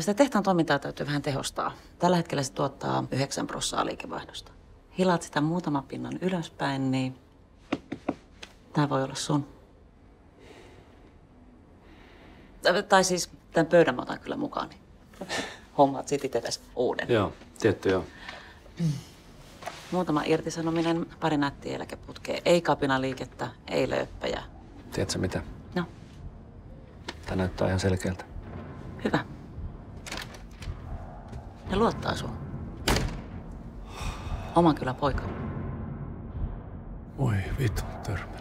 Sitä tehtaan toimintaa täytyy vähän tehostaa. Tällä hetkellä se tuottaa 9 prossaa liikevaihdosta. Hilaat sitä muutama pinnan ylöspäin, niin tämä voi olla sun. Tai- Tai siis tämän pöydän mä otan kyllä mukaan. Niin hommaat sit itse uuden. Joo, tietty joo. Muutama irtisanominen, pari nättiä eläkeputkea. Ei kapinaliikettä, ei lööppejä. Tiedätkö mitä? No, Tämä näyttää ihan selkeältä. hyvä. Ne luottaa sun. Oma kyllä poika. Voi vitu, törmä.